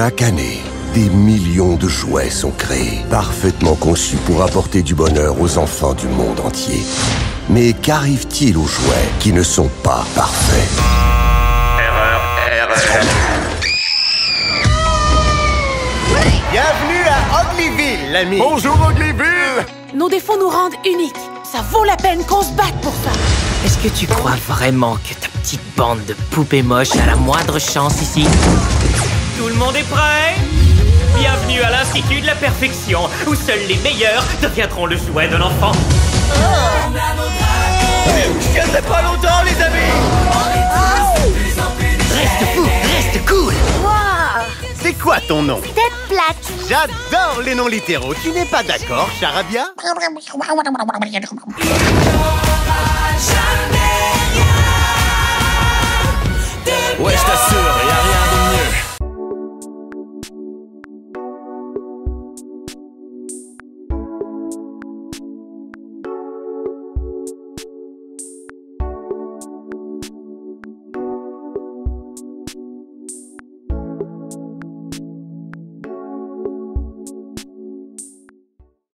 Chaque année, des millions de jouets sont créés, parfaitement conçus pour apporter du bonheur aux enfants du monde entier. Mais qu'arrive-t-il aux jouets qui ne sont pas parfaits? Erreur, erreur. Bienvenue à Oglyville, l'ami Bonjour Oglyville Nos défauts nous rendent uniques. Ça vaut la peine qu'on se batte pour ça. Est-ce que tu crois vraiment que ta petite bande de poupées moches a la moindre chance ici? Tout le monde est prêt? Bienvenue à l'Institut de la Perfection, où seuls les meilleurs deviendront le jouet de l'enfant. Je tiendrai pas longtemps, les amis Reste fou, reste cool C'est quoi ton nom? Tête plate. J'adore les noms littéraux. Tu n'es pas d'accord, Charabia?